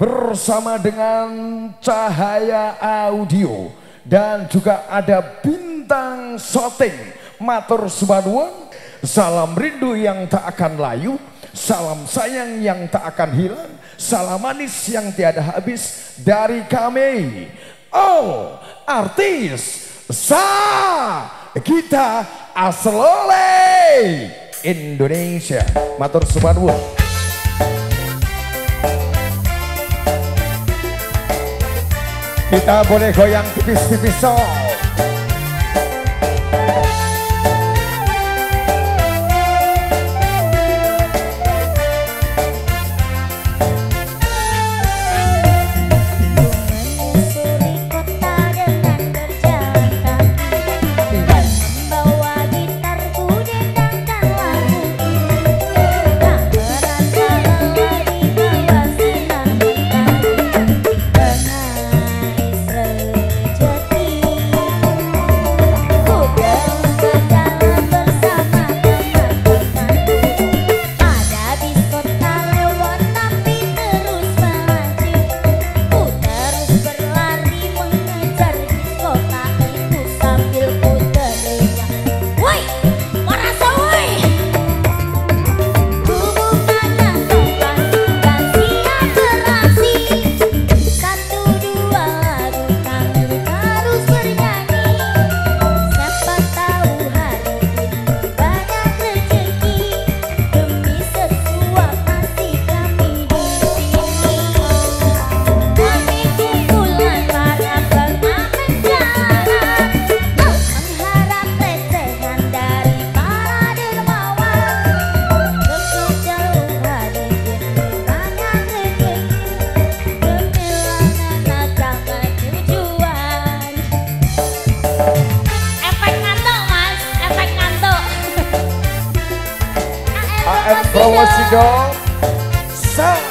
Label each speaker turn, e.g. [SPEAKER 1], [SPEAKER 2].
[SPEAKER 1] bersama dengan Cahaya Audio dan juga ada Bintang Shooting Matur Subanuwun Salam rindu yang tak akan layu Salam sayang yang tak akan hilang Salam manis yang tiada habis Dari kami. All artis Sa kita Aslole Indonesia. Matur Subanuwun Kita boleh goyang tipis-tipis so. Promosi dong. Sound.